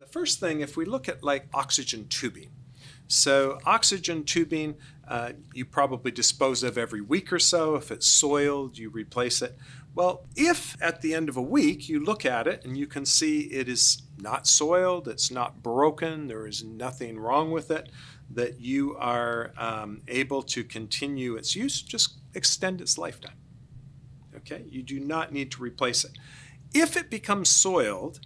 The first thing, if we look at like oxygen tubing, so oxygen tubing, uh, you probably dispose of every week or so. If it's soiled, you replace it. Well, if at the end of a week you look at it and you can see it is not soiled, it's not broken, there is nothing wrong with it, that you are um, able to continue its use, just extend its lifetime. Okay, you do not need to replace it. If it becomes soiled,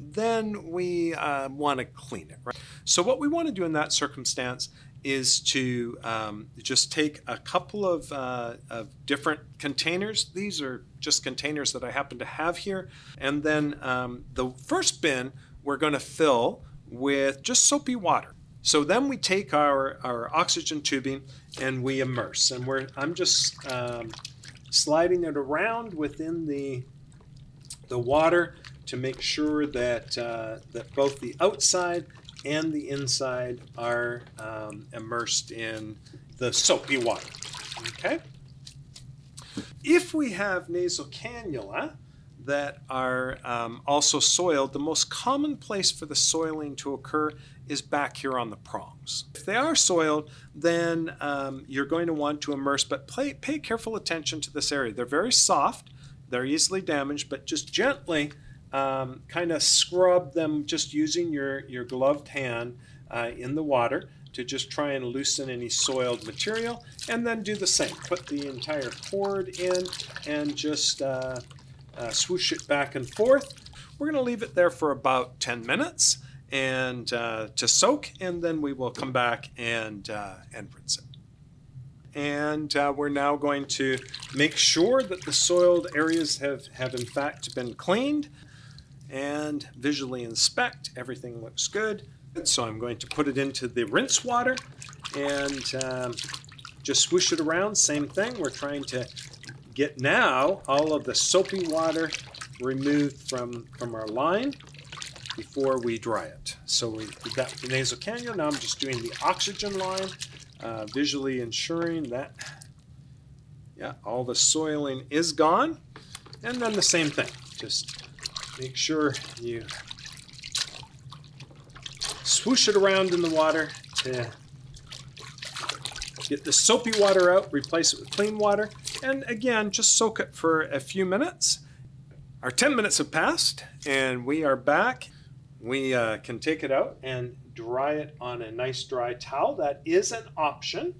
then we uh, want to clean it. Right? So what we want to do in that circumstance is to um, just take a couple of, uh, of, different containers. These are just containers that I happen to have here. And then um, the first bin we're going to fill with just soapy water. So then we take our, our oxygen tubing and we immerse. And we're, I'm just um, sliding it around within the, the water to make sure that, uh, that both the outside and the inside are um, immersed in the soapy water. Okay? If we have nasal cannula that are um, also soiled, the most common place for the soiling to occur is back here on the prongs. If they are soiled, then um, you're going to want to immerse, but pay, pay careful attention to this area. They're very soft, they're easily damaged, but just gently um, kind of scrub them just using your, your gloved hand uh, in the water to just try and loosen any soiled material and then do the same. Put the entire cord in and just uh, uh, swoosh it back and forth. We're going to leave it there for about 10 minutes and uh, to soak and then we will come back and, uh, and rinse it and uh, we're now going to make sure that the soiled areas have, have in fact been cleaned and visually inspect. Everything looks good. So I'm going to put it into the rinse water and um, just swoosh it around. Same thing. We're trying to get now all of the soapy water removed from, from our line before we dry it. So we, have got the nasal cannula. Now I'm just doing the oxygen line, uh, visually ensuring that yeah, all the soiling is gone. And then the same thing, just Make sure you swoosh it around in the water to get the soapy water out, replace it with clean water, and again, just soak it for a few minutes. Our 10 minutes have passed, and we are back. We uh, can take it out and dry it on a nice dry towel. That is an option.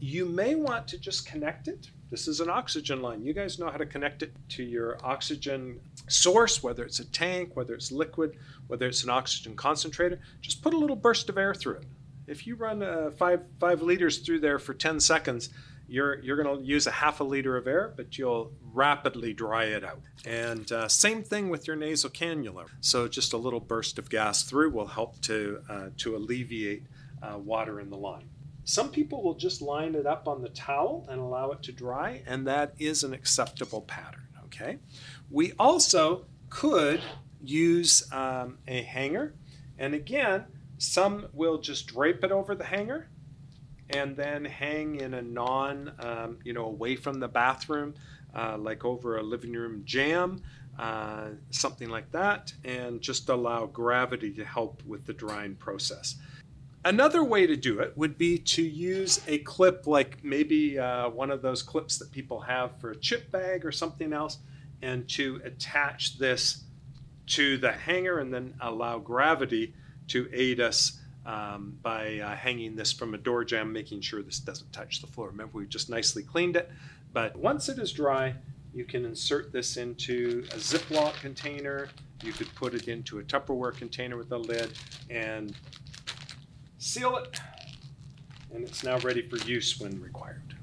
You may want to just connect it this is an oxygen line. You guys know how to connect it to your oxygen source, whether it's a tank, whether it's liquid, whether it's an oxygen concentrator. Just put a little burst of air through it. If you run uh, five, five liters through there for 10 seconds, you're, you're going to use a half a liter of air, but you'll rapidly dry it out. And uh, same thing with your nasal cannula. So just a little burst of gas through will help to, uh, to alleviate uh, water in the line. Some people will just line it up on the towel and allow it to dry, and that is an acceptable pattern, okay? We also could use um, a hanger, and again, some will just drape it over the hanger and then hang in a non, um, you know, away from the bathroom, uh, like over a living room jamb, uh, something like that, and just allow gravity to help with the drying process. Another way to do it would be to use a clip like maybe uh, one of those clips that people have for a chip bag or something else, and to attach this to the hanger and then allow gravity to aid us um, by uh, hanging this from a door jamb, making sure this doesn't touch the floor. Remember, we just nicely cleaned it. But once it is dry, you can insert this into a Ziploc container. You could put it into a Tupperware container with a lid and seal it, and it's now ready for use when required.